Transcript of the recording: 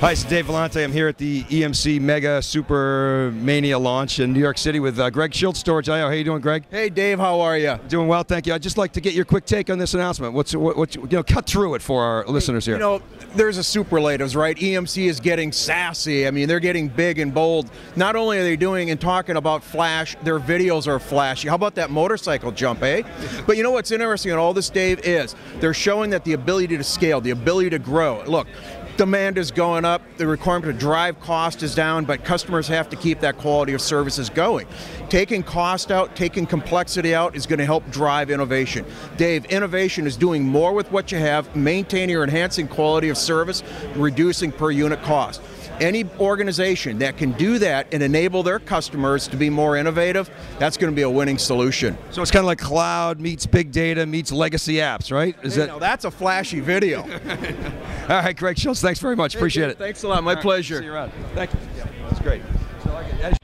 Hi, it's Dave Vellante. I'm here at the EMC Mega Super Mania launch in New York City with uh, Greg Schulz, Storage IO. How you doing, Greg? Hey, Dave. How are you? Doing well, thank you. I'd just like to get your quick take on this announcement. What's what, what you know? Cut through it for our listeners here. You know, there's a superlatives, right? EMC is getting sassy. I mean, they're getting big and bold. Not only are they doing and talking about flash, their videos are flashy. How about that motorcycle jump, eh? But you know what's interesting in all this, Dave, is they're showing that the ability to scale, the ability to grow. Look, demand is going up, the requirement to drive cost is down, but customers have to keep that quality of services going. Taking cost out, taking complexity out is going to help drive innovation. Dave, innovation is doing more with what you have, maintaining or enhancing quality of service, reducing per unit cost. Any organization that can do that and enable their customers to be more innovative, that's going to be a winning solution. So it's kind of like cloud meets big data meets legacy apps, right? Is that? that's a flashy video. All right, Greg Schulz, thanks very much. Appreciate it. Thanks a lot. My pleasure. See you around. Thank you. Yeah, that's great. So